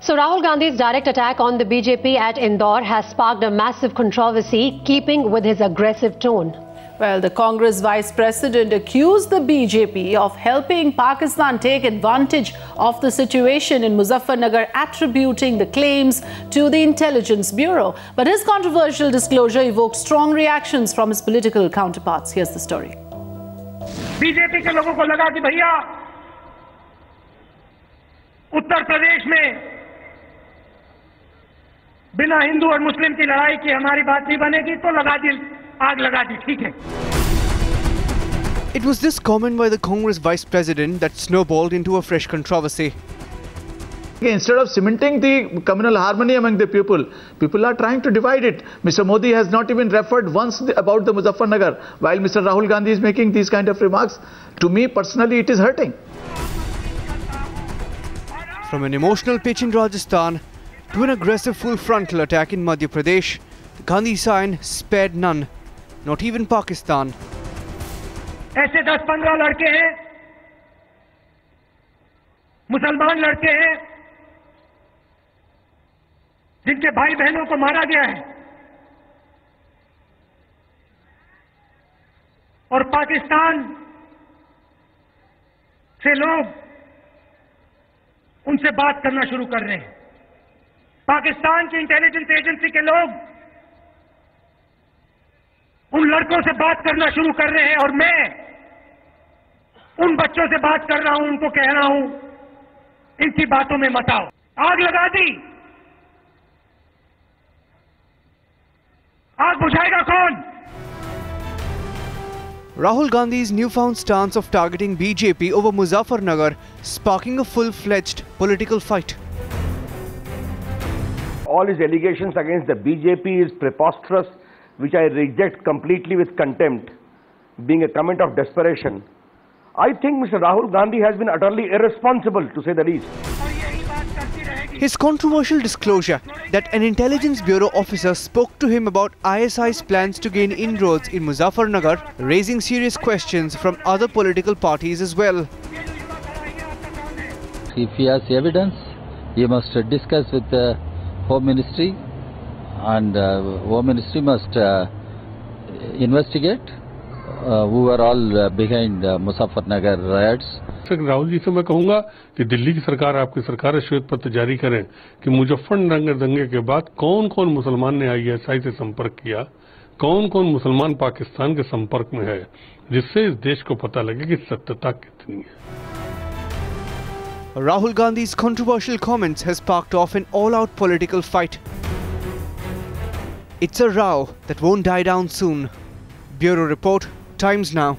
So Rahul Gandhi's direct attack on the BJP at Indore has sparked a massive controversy, keeping with his aggressive tone. Well, the Congress vice president accused the BJP of helping Pakistan take advantage of the situation in Muzaffarnagar, attributing the claims to the Intelligence Bureau. But his controversial disclosure evoked strong reactions from his political counterparts. Here's the story. BJP के लोगों को लगा कि भैया उत्तर प्रदेश में बिना हिंदू और मुस्लिम की लड़ाई की हमारी बात नहीं बनेगी तो लगा दी आग लगा दी ठीक है It was this comment by the Congress vice president that snowballed into a fresh controversy. Instead of cementing the communal harmony among the people, people are trying to divide it. Mr. Modi has not even referred once about the Muzaffarnagar, while Mr. Rahul Gandhi is making these kind of remarks. To me personally, it is hurting. From an emotional pitch in Rajasthan to an aggressive full frontal attack in Madhya Pradesh, the Gandhi sign spared none, not even Pakistan. ऐसे दस पंद्रह लड़के हैं मुसलमान लड़के हैं जिनके भाई बहनों को मारा गया है और पाकिस्तान से लोग उनसे बात करना शुरू कर रहे हैं पाकिस्तान की इंटेलिजेंस एजेंसी के लोग उन लड़कों से बात करना शुरू कर रहे हैं और मैं उन बच्चों से बात कर रहा हूँ उनको कह रहा हूँ इनकी बातों में मत आओ आग लगा दी आग बुझाएगा कौन Rahul Gandhi's newfound stance of targeting BJP over Muzaffarnagar sparking a full-fledged political fight. All his allegations against the BJP is preposterous, which I reject completely with contempt, being a comment of desperation. I think Mr. Rahul Gandhi has been utterly irresponsible, to say the least. His controversial disclosure that an intelligence bureau officer spoke to him about ISI's plans to gain inroads in Muzaffarnagar, raising serious questions from other political parties as well. If he has evidence, he must discuss with the Home Ministry and uh, Home Ministry must uh, investigate uh, who are all uh, behind uh, Muzaffarnagar riots. Rahul ji से मैं कहूँगा कि दिल्ली की सरकार आपकी सरकार श्वेत पत्र जारी करें कि मुजफ्फरनगर दंगे के बाद कौन कौन मुसलमान ने आईएसआई से संपर्क किया कौन कौन मुसलमान पाकिस्तान के संपर्क में है जिससे इस देश को पता लगे कि सत्यता कितनी है Rahul Gandhi's controversial comments has sparked off an all-out political fight. It's a row that won't die down soon. Bureau Report, Times Now.